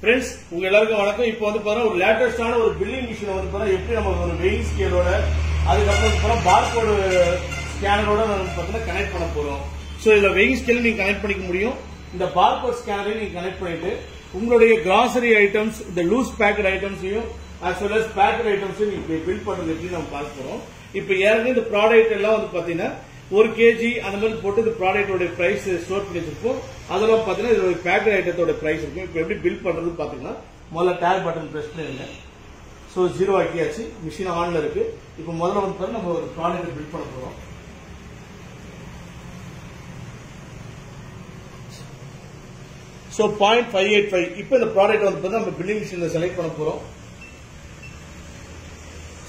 Friends உங்க எல்லாருக்கும் வணக்கம். இப்போ வந்து பாத்தீங்கன்னா ஒரு லேட்டஸ்டான ஒரு பில்லிங் மிஷின் வந்து பாத்தீங்கன்னா எப்படி நம்ம ஒரு வெயிங் ஸ்கேலோட அதுக்கப்புறம் பார்கோடு ஸ்கேனரோட நம்ம பார்த்தீங்கன்னா கனெக்ட் பண்ண போறோம். ஸோ இதுல வெயிங் ஸ்கேல் நீங்க கனெக்ட் பண்ணிக்க முடியும். இந்த பார்கோட் ஸ்கேனரை நீங்க கனெக்ட் பண்ணிட்டு உங்களுடைய கிராசரி ஐட்டம்ஸ் இந்த லூஸ் பேக்கட் ஐட்டம்ஸையும் அஸ் வெல் அஸ் பேக்கட் ஐட்டம்ஸையும் நீங்க பில் பண்றது எப்படி நம்ம பார்க்க போறோம். இப்போ ஏற்கனவே இந்த ப்ராடக்ட் எல்லாம் வந்து பாத்தீங்கன்னா ஒரு கேஜி அந்த மாதிரி போட்டு இந்த ப்ராடக்டோட பிரைஸ் ஸ்டோர் பண்ணி வச்சிருப்போம் அதெல்லாம் பாத்தீங்கன்னா இதோட பேக்கட் ஐட்டத்தோட பிரைஸ் இருக்கும். இப்போ எப்படி பில் பண்றது பாத்தீங்கன்னா முதல்ல டேக் பட்டன் பிரஸ் பண்ணிருங்க ஸோ ஜீரோ ஆக்கியாச்சு. மிஷின் ஆன்ல இருக்கு. இப்போ முதல்ல வந்து பார்த்தீங்கன்னா நம்ம ஒரு ப்ராடக்ட் பில் பண்ண போறோம். So point five eight five இப்போ இந்த ப்ராடக்ட் வந்து பார்த்தீங்கன்னா நம்ம பில்லிங் மிஷினில் செலக்ட் பண்ண போகிறோம்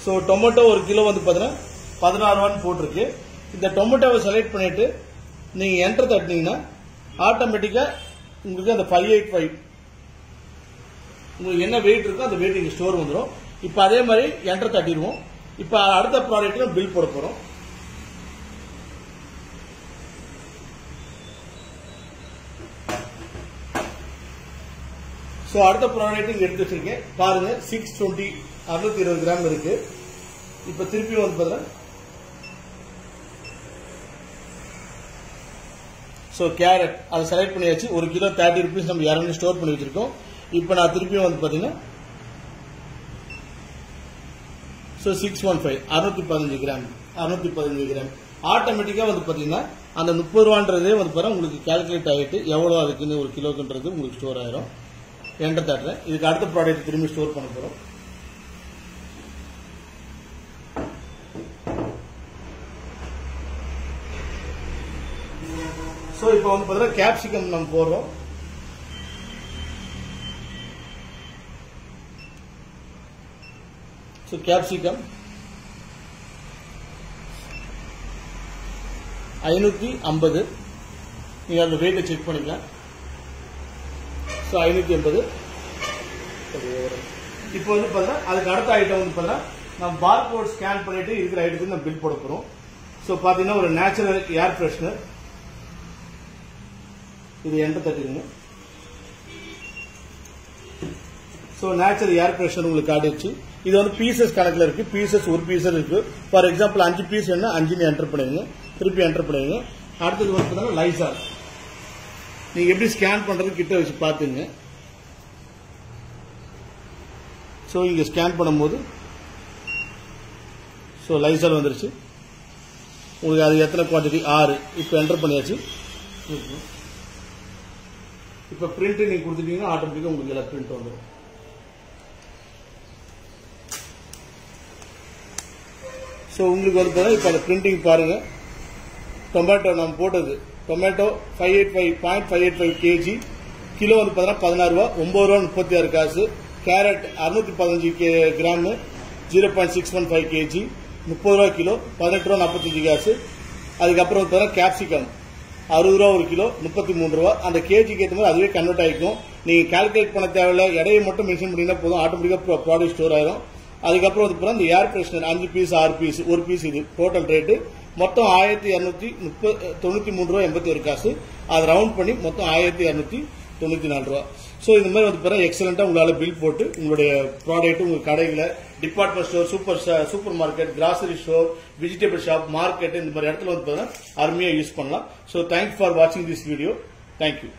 ஸோ டொமேட்டோ ஒரு கிலோ வந்து பார்த்தீங்கன்னா பதினாறு ரூபான்னு போட்டிருக்கு. இந்த டொமேட்டோவை செலக்ட் பண்ணிட்டு நீங்கள் என்டர் தட்டினீங்கன்னா ஆட்டோமேட்டிக்காக உங்களுக்கு அந்த ஃபைவ் எயிட் ஃபைவ் உங்களுக்கு என்ன வெயிட் இருக்கோ அந்த வெயிட் இங்கே ஸ்டோர் வந்துடும் இப்போ அதே மாதிரி என்டர் தட்டிடுவோம். இப்போ அடுத்த ப்ராடக்ட்ல பில் போட போகிறோம் ஸோ அடுத்த ப்ராடக்ட் இங்கே எடுத்து வச்சிருக்கேன். பாருங்க சிக்ஸ் டுவெண்ட்டி அறுநூத்தி இருபது கிராம் இருக்கு. இப்போ திருப்பி வந்து பார்த்தீங்கன்னா ஸோ கேரட் அதை செலக்ட் பண்ணியாச்சு. ஒரு கிலோ தேர்ட்டி ருபீஸ் நம்ம இரநூறு ஸ்டோர் பண்ணி வச்சிருக்கோம். இப்போ நான் திருப்பியும் வந்து பார்த்தீங்கன்னா ஸோ சிக்ஸ் ஒன் ஃபைவ் அறுநூத்தி பதினஞ்சு கிராம் அறுநூத்தி பதினஞ்சு கிராம் ஆட்டோமேட்டிக்காக வந்து பார்த்தீங்கன்னா அந்த முப்பது ரூபான்றதே வந்து பாருங்க உங்களுக்கு கால்குலேட் ஆகிட்டு எவ்வளோ அதுக்குன்னு ஒரு கிலோக்குன்றது உங்களுக்கு ஸ்டோர் ஆயிரும். என்டர் தட்டுறேன் இதுக்கு அடுத்த ப்ராடக்ட் திரும்பி ஸ்டோர் பண்ண போகிறோம் ஸோ இப்போ வந்து பார்த்தீங்கன்னா கேப்சிகம் நம்ம போடுறோம். ஸோ கேப்சிகம் ஐநூற்றி ஐம்பது. நீங்கள் அந்த ரேட்டை செக் பண்ணிக்கலாம். ஸோ ஐநூற்றி எண்பது இப்போ வந்து பார்த்தீங்கன்னா அதுக்கு அடுத்த ஐட்டம் வந்து பார்த்தீங்கன்னா நம்ம பார் கோட் ஸ்கேன் பண்ணிட்டு இருக்கிற ஐட்டத்துக்கு நம்ம பில் போட போகிறோம் ஸோ பார்த்தீங்கன்னா ஒரு நேச்சுரல் ஏர் ஃப்ரெஷ்னர் இது என்டர் தட்டிடுங்க ஸோ நேச்சுரல் ஏர் ஃப்ரெஷ்னர் உங்களுக்கு காட்டிடுச்சு. இது வந்து பீசஸ் கணக்கில் இருக்கு. பீசஸ் ஒரு பீசர் இருக்கு. ஃபார் எக்ஸாம்பிள் அஞ்சு பீஸ் என்ன? அஞ்சுன்னு என்டர் பண்ணுவீங்க திருப்பி என்டர் பண்ணுவீங்க அடுத்தது வந்து பார்த்தீங்கன்னா லைசால் நீங்க எப்படி ஸ்கேன் பண்றது கிட்ட வச்சு பார்த்துங்க. ஸோ இங்க ஸ்கேன் பண்ணும்போது ஸோ லைசால் வந்துருச்சு. உங்களுக்கு அது எத்தனை குவான்டிட்டி ஆறு. இப்போ என்டர் பண்ணியாச்சு. இப்போ பிரிண்ட் நீங்க கொடுத்துட்டீங்கன்னா ஆட்டோமேட்டிக்காக உங்களுக்கு எல்லாம் பிரிண்ட் வந்துடும் ஸோ உங்களுக்கு வந்து பார்த்தா இப்போ அந்த பிரிண்டிங் பாருங்க. டொமேட்டோ நம்ம போட்டது. Tomato five eight five point five eight five KG kilo வந்து பார்த்தீங்கன்னா பதினாறு ரூபா. ஒன்பது ரூபா முப்பத்தி ஆறு காசு. கேரட் அறுநூத்தி பதினஞ்சு K gram zero point six one five KG முப்பது ரூபா கிலோ பதினெட்டு ரூபா நாற்பத்தஞ்சு காசு. அதுக்கப்புறம் வந்து பார்த்தீங்கன்னா கேப்சிகம் அறுபது ரூபா ஒரு கிலோ முப்பத்தி மூணு ரூபா. அந்த கேஜிக்கு ஏற்ற மாதிரி அதுவே கன்வெர்ட் ஆகிக்கும் நீங்க கால்குலேட் பண்ண தேவையில்ல. இடையை மட்டும் மென்ஷன் பண்ணினா போதும். ஆட்டோமேட்டிக்காக ப்ராடக்ட் ஸ்டோர் ஆயிரும். அதுக்கப்புறம் வந்து பார்த்தீங்கன்னா இந்த ஏர் ஃப்ரெஷ்னர் அஞ்சு பீஸ் ஆறு பீஸ் ஒரு பீஸ் இது டோட்டல் ரேட்டு மொத்தம் ஆயிரத்தி இரநூத்தி முப்பது தொண்ணூத்தி மூணு ரூபா எண்பத்தி ஒரு காசு. அதை ரவுண்ட் பண்ணி மொத்தம் ஆயிரத்தி இரநூத்தி தொண்ணூத்தி நாலு ரூபா. ஸோ இந்த மாதிரி வந்து பாருங்க எக்ஸலண்டா உங்களால பில் போட்டு உங்களுடைய ப்ராடக்ட் உங்க கடைகளை department store super super market grocery store vegetable shop market இந்த மாதிரி இடத்துல வந்து பார்த்தீங்கன்னா அருமையாக யூஸ் பண்ணலாம். ஸோ தேங்க்ஸ் ஃபார் வாட்சிங் திஸ் வீடியோ தேங்க்யூ